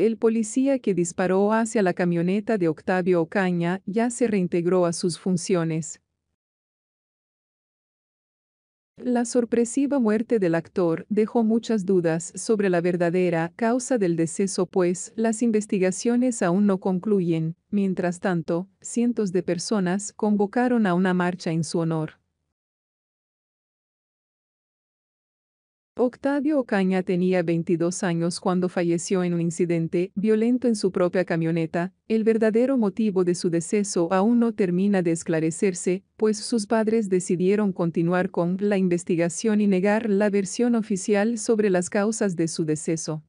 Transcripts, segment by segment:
El policía que disparó hacia la camioneta de Octavio Ocaña ya se reintegró a sus funciones. La sorpresiva muerte del actor dejó muchas dudas sobre la verdadera causa del deceso pues las investigaciones aún no concluyen. Mientras tanto, cientos de personas convocaron a una marcha en su honor. Octavio Ocaña tenía 22 años cuando falleció en un incidente violento en su propia camioneta. El verdadero motivo de su deceso aún no termina de esclarecerse, pues sus padres decidieron continuar con la investigación y negar la versión oficial sobre las causas de su deceso.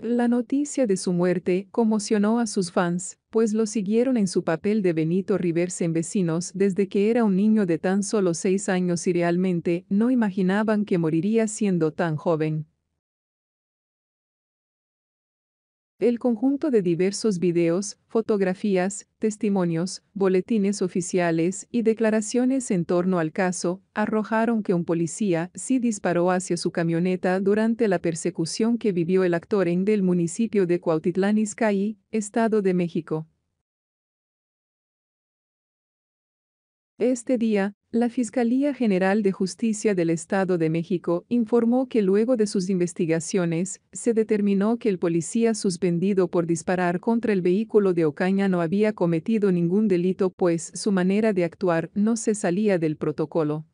La noticia de su muerte conmocionó a sus fans, pues lo siguieron en su papel de Benito Rivers en Vecinos desde que era un niño de tan solo seis años y realmente no imaginaban que moriría siendo tan joven. El conjunto de diversos videos, fotografías, testimonios, boletines oficiales y declaraciones en torno al caso arrojaron que un policía sí disparó hacia su camioneta durante la persecución que vivió el actor en del municipio de Cuautitlán Izcalli, Estado de México. Este día, la Fiscalía General de Justicia del Estado de México informó que luego de sus investigaciones, se determinó que el policía suspendido por disparar contra el vehículo de Ocaña no había cometido ningún delito pues su manera de actuar no se salía del protocolo.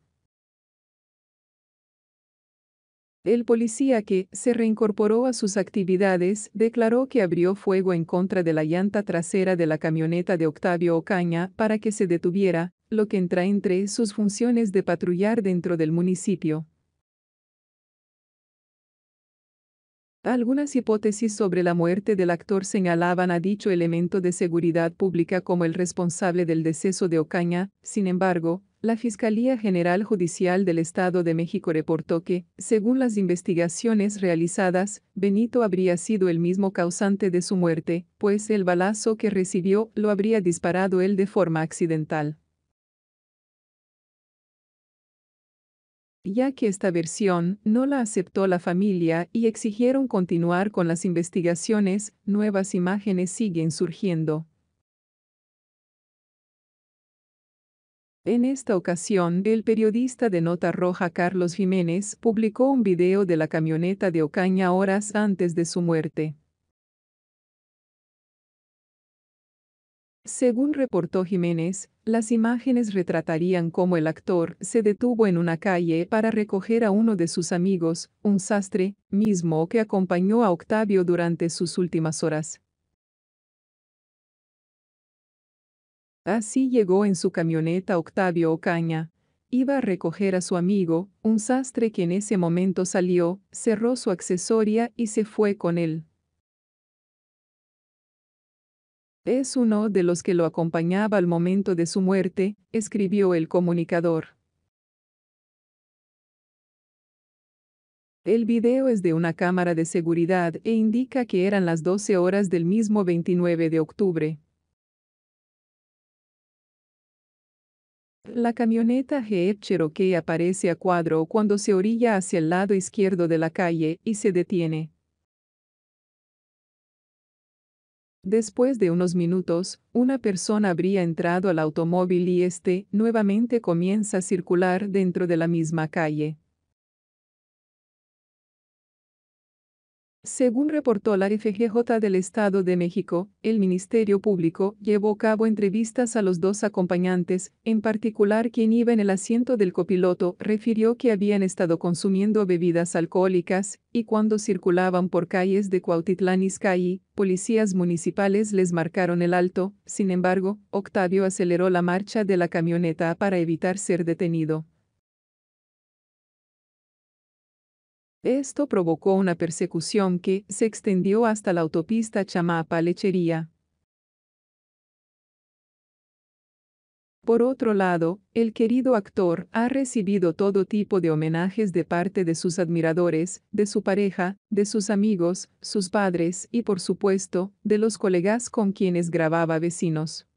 El policía que se reincorporó a sus actividades declaró que abrió fuego en contra de la llanta trasera de la camioneta de Octavio Ocaña para que se detuviera, lo que entra entre sus funciones de patrullar dentro del municipio. Algunas hipótesis sobre la muerte del actor señalaban a dicho elemento de seguridad pública como el responsable del deceso de Ocaña, sin embargo, la Fiscalía General Judicial del Estado de México reportó que, según las investigaciones realizadas, Benito habría sido el mismo causante de su muerte, pues el balazo que recibió lo habría disparado él de forma accidental. Ya que esta versión no la aceptó la familia y exigieron continuar con las investigaciones, nuevas imágenes siguen surgiendo. En esta ocasión, el periodista de Nota Roja Carlos Jiménez publicó un video de la camioneta de Ocaña horas antes de su muerte. Según reportó Jiménez, las imágenes retratarían cómo el actor se detuvo en una calle para recoger a uno de sus amigos, un sastre, mismo que acompañó a Octavio durante sus últimas horas. Así llegó en su camioneta Octavio Ocaña. Iba a recoger a su amigo, un sastre que en ese momento salió, cerró su accesoria y se fue con él. Es uno de los que lo acompañaba al momento de su muerte, escribió el comunicador. El video es de una cámara de seguridad e indica que eran las 12 horas del mismo 29 de octubre. La camioneta Jeep Cherokee aparece a cuadro cuando se orilla hacia el lado izquierdo de la calle y se detiene. Después de unos minutos, una persona habría entrado al automóvil y este nuevamente comienza a circular dentro de la misma calle. Según reportó la FGJ del Estado de México, el Ministerio Público llevó a cabo entrevistas a los dos acompañantes, en particular quien iba en el asiento del copiloto refirió que habían estado consumiendo bebidas alcohólicas, y cuando circulaban por calles de Cuautitlán Izcalli, policías municipales les marcaron el alto, sin embargo, Octavio aceleró la marcha de la camioneta para evitar ser detenido. Esto provocó una persecución que se extendió hasta la autopista Chamapa-Lechería. Por otro lado, el querido actor ha recibido todo tipo de homenajes de parte de sus admiradores, de su pareja, de sus amigos, sus padres y por supuesto, de los colegas con quienes grababa vecinos.